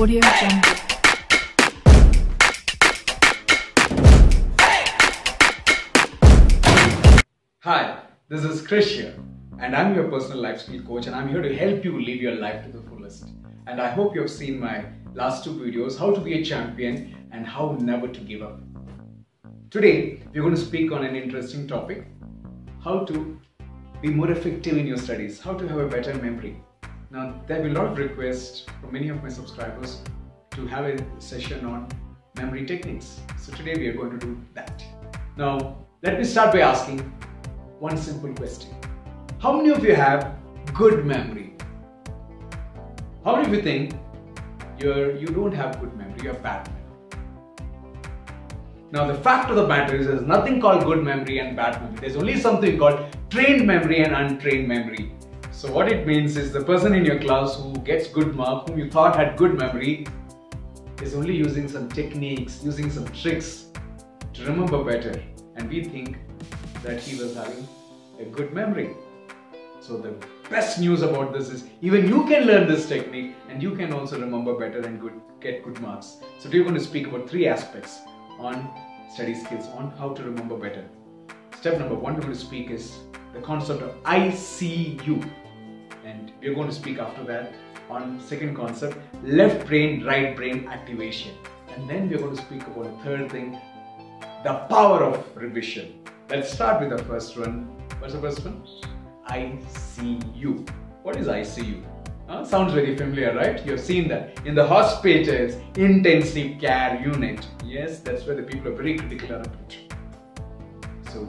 Audio. Hi, this is Krish here, and I'm your personal life skill coach, and I'm here to help you live your life to the fullest. And I hope you have seen my last two videos how to be a champion and how never to give up. Today, we're going to speak on an interesting topic how to be more effective in your studies, how to have a better memory. Now, there will be a lot of requests from many of my subscribers to have a session on memory techniques. So, today we are going to do that. Now, let me start by asking one simple question How many of you have good memory? How many of you think you're, you don't have good memory, you have bad memory? Now, the fact of the matter is, there's nothing called good memory and bad memory. There's only something called trained memory and untrained memory. So, what it means is the person in your class who gets good mark, whom you thought had good memory, is only using some techniques, using some tricks to remember better. And we think that he was having a good memory. So, the best news about this is even you can learn this technique and you can also remember better and good, get good marks. So, today we're going to speak about three aspects on study skills, on how to remember better. Step number one we're going to speak is the concept of ICU. We're going to speak after that on second concept, left brain, right brain activation. And then we're going to speak about the third thing, the power of revision. Let's start with the first one. What's the first one? ICU. What is ICU? Sounds very familiar, right? You have seen that in the hospitals, intensive care unit. Yes, that's where the people are very critical about. So,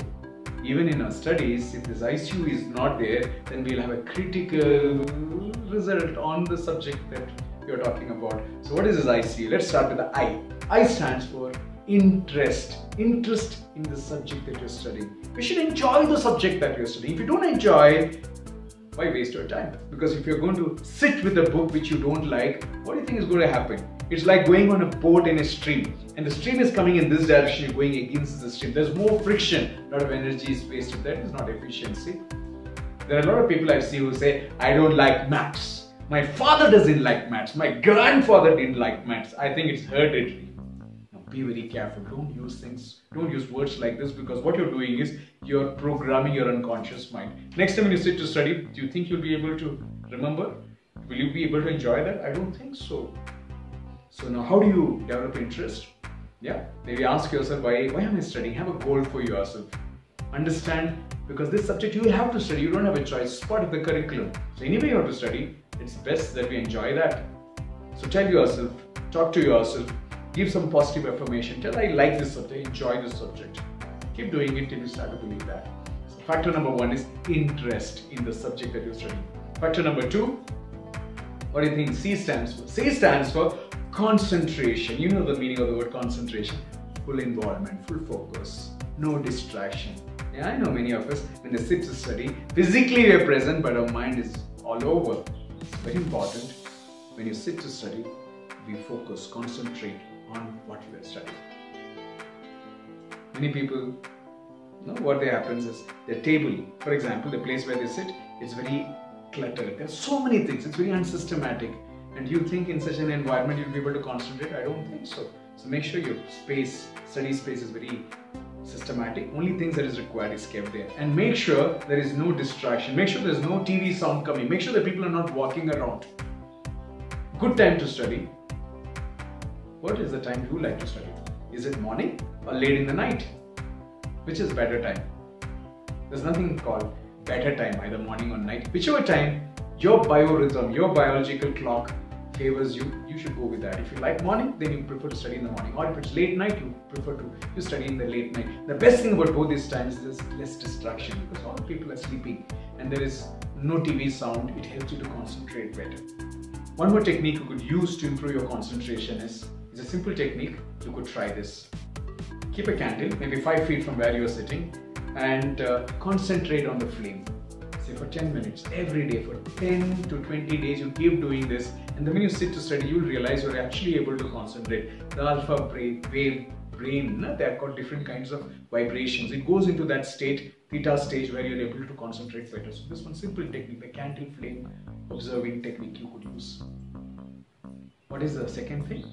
even in our studies, if this ICU is not there, then we'll have a critical result on the subject that you're talking about. So, what is this ICU? Let's start with the I. I stands for interest. Interest in the subject that you're studying. You should enjoy the subject that you're studying. If you don't enjoy, why waste your time? Because if you're going to sit with a book which you don't like, what do you think is going to happen? It's like going on a boat in a stream, and the stream is coming in this direction, going against the stream. There's more friction, a lot of energy is wasted. That is not efficiency. There are a lot of people I see who say, I don't like maths. My father doesn't like maths. My grandfather didn't like maths. I think it's hereditary Now be very careful. Don't use things, don't use words like this because what you're doing is you're programming your unconscious mind. Next time when you sit to study, do you think you'll be able to remember? Will you be able to enjoy that? I don't think so. So now how do you develop interest? Yeah, maybe ask yourself why why am I studying? Have a goal for yourself. Understand because this subject you have to study, you don't have a choice, it's part of the curriculum. So anyway you have to study, it's best that we enjoy that. So tell yourself, talk to yourself, Give some positive affirmation. Tell I like this subject, enjoy this subject. Keep doing it till you start to believe that. So factor number one is interest in the subject that you're studying. Factor number two, what do you think C stands for? C stands for concentration. You know the meaning of the word concentration. Full involvement, full focus, no distraction. Yeah, I know many of us, when sit to study, physically we are present, but our mind is all over. It's very important when you sit to study, we focus, concentrate, on what you are studying. Many people, you know, what they happens is the table, for example, the place where they sit is very cluttered. There are so many things, it's very unsystematic. And do you think in such an environment you'll be able to concentrate? I don't think so. So make sure your space, study space is very systematic. Only things that is required is kept there. And make sure there is no distraction. Make sure there's no TV sound coming. Make sure that people are not walking around. Good time to study what is the time you like to study? Is it morning or late in the night? Which is better time? There's nothing called better time, either morning or night. Whichever time your biorhythm, your biological clock favors you, you should go with that. If you like morning, then you prefer to study in the morning. Or if it's late night, you prefer to you study in the late night. The best thing about both these times is there's less distraction because all people are sleeping and there is no TV sound. It helps you to concentrate better. One more technique you could use to improve your concentration is it's a simple technique. You could try this. Keep a candle, maybe 5 feet from where you are sitting, and uh, concentrate on the flame. Say for 10 minutes every day, for 10 to 20 days, you keep doing this, and then when you sit to study, you'll realize you're actually able to concentrate. The alpha brain, wave brain, no? they are called different kinds of vibrations. It goes into that state, theta stage, where you're able to concentrate better. So, this one simple technique, the candle flame observing technique you could use. What is the second thing?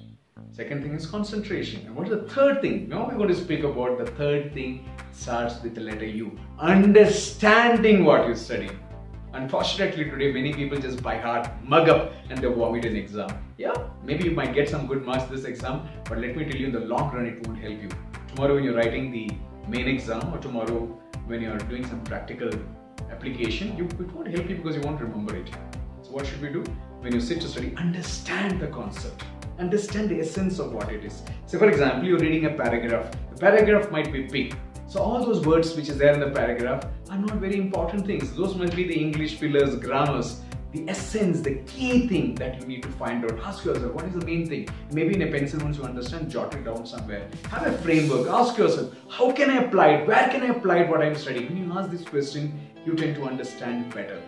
Second thing is concentration. And what is the third thing? Now we're going to speak about the third thing starts with the letter U. Understanding what you study. Unfortunately today many people just by heart mug up and they vomit an exam. Yeah, maybe you might get some good marks this exam, but let me tell you in the long run it won't help you. Tomorrow when you're writing the main exam or tomorrow when you're doing some practical application, you, it won't help you because you won't remember it. So what should we do? When you sit to study, understand the concept. Understand the essence of what it is. So for example, you're reading a paragraph. The paragraph might be big. So all those words which is there in the paragraph are not very important things. Those must be the English fillers, grammars, the essence, the key thing that you need to find out. Ask yourself, what is the main thing? Maybe in a pencil, once you understand, jot it down somewhere. Have a framework. Ask yourself, how can I apply it? Where can I apply it what I'm studying? When you ask this question, you tend to understand better.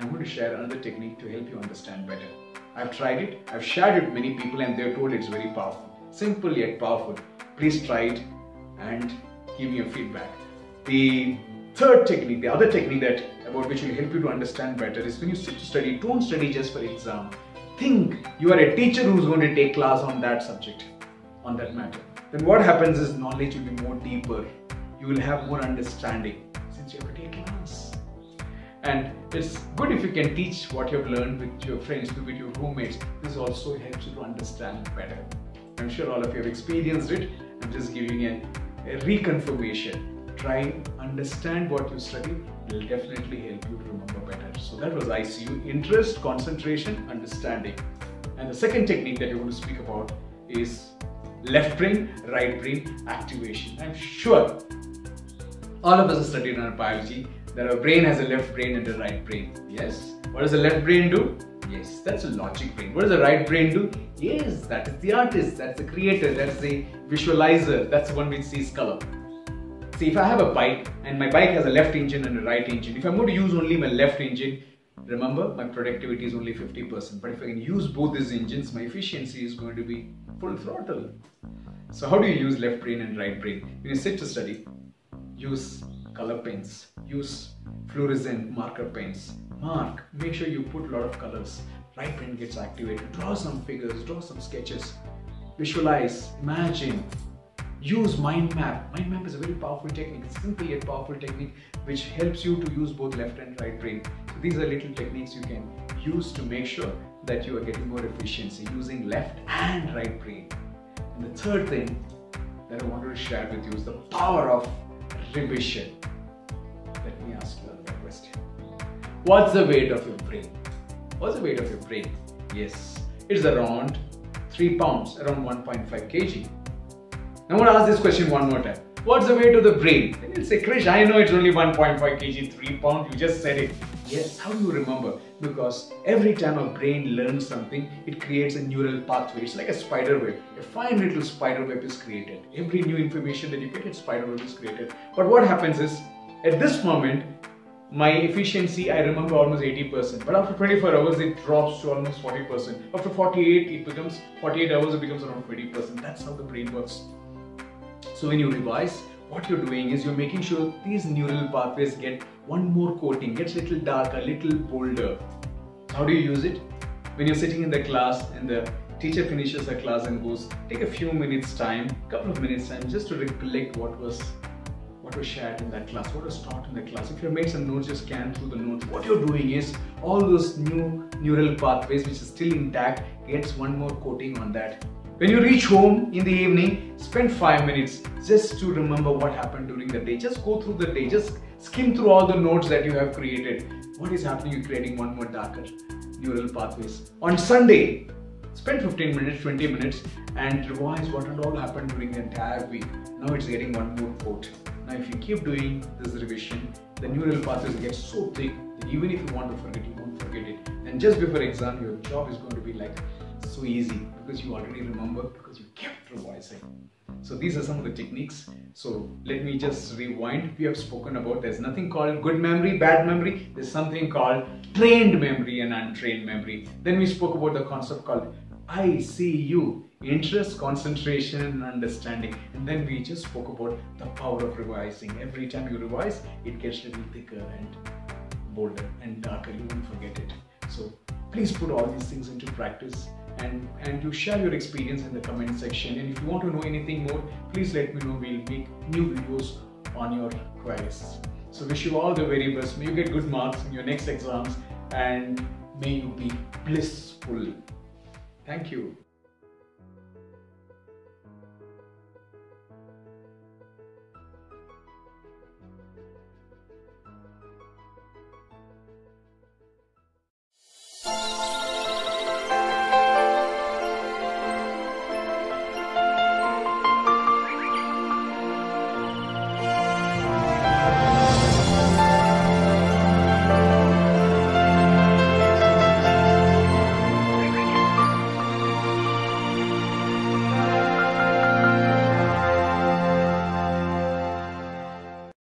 I'm going to share another technique to help you understand better. I've tried it, I've shared it with many people, and they're told it's very powerful. Simple yet powerful. Please try it and give me your feedback. The third technique, the other technique that about which will help you to understand better is when you sit to study, don't study just for exam. Think you are a teacher who's going to take class on that subject, on that matter. Then what happens is knowledge will be more deeper. You will have more understanding since you have to take class. And it's good if you can teach what you've learned with your friends, with your roommates. This also helps you to understand better. I'm sure all of you have experienced it. I'm just giving a, reconfirmation try understand what you study will definitely help you to remember better. So that was ICU, interest, concentration, understanding. And the second technique that you want to speak about is left brain, right brain activation. I'm sure all of us have studied in our biology that our brain has a left brain and a right brain. Yes? What does the left brain do? Yes, that's a logic brain. What does the right brain do? Yes, that is the artist, that's the creator, that's the visualizer, that's the one which sees color. See, if I have a bike and my bike has a left engine and a right engine, if I'm going to use only my left engine, remember my productivity is only 50%. But if I can use both these engines, my efficiency is going to be full throttle. So how do you use left brain and right brain? When you sit to study, use color pens, use fluorescent marker pens. Mark, make sure you put a lot of colors. Right brain gets activated. Draw some figures, draw some sketches. Visualize, imagine, use mind map mind map is a very powerful technique it's simple yet powerful technique which helps you to use both left and right brain so these are little techniques you can use to make sure that you are getting more efficiency using left and right brain and the third thing that i wanted to share with you is the power of let me ask you another question what's the weight of your brain what's the weight of your brain yes it's around 3 pounds around 1.5 kg Now I'm going to ask this question one more time. What's the weight of the brain? Then you'll say, Krish, I know it's only 1.5 kg, 3 pounds. You just said it. Yes, how you remember? Because every time a brain learns something, it creates a neural pathway. It's like a spider web. A fine little spider web is created. Every new information that you get, a spider web is created. But what happens is, at this moment, my efficiency I remember almost 80%, but after 24 hours it drops to almost 40%. After 48, it becomes 48 hours, it becomes around 20%. That's how the brain works. So when you revise, what you're doing is you're making sure these neural pathways get one more coating, gets a little darker, a little bolder. How do you use it? When you're sitting in the class and the teacher finishes the class and goes, take a few minutes time, couple of minutes time just to recollect what was what was shared in that class, what was taught in the class. If you made some notes, just scan through the notes. What you're doing is all those new neural pathways which is still intact gets one more coating on that when you reach home in the evening, spend five minutes just to remember what happened during the day. Just go through the day, just skim through all the notes that you have created. What is happening? You're creating one more darker neural pathways. On Sunday, spend 15 minutes, 20 minutes and revise what had all happened during the entire week. Now it's getting one more quote. Now, if you keep doing this revision, the neural pathways get so thick that even if you want to forget, you won't forget it. And just before exam, your job is going to be like so easy because you already remember because you kept revising. So these are some of the techniques. So let me just rewind. We have spoken about there's nothing called good memory, bad memory. There's something called trained memory and untrained memory. Then we spoke about the concept called ICU, interest, concentration, and understanding. And then we just spoke about the power of revising. Every time you revise, it gets a little thicker and bolder and darker. You won't forget it. So please put all these things into practice and, and to share your experience in the comment section. And if you want to know anything more, please let me know. We'll make new videos on your queries. So wish you all the very best. May you get good marks in your next exams and may you be blissful. Thank you.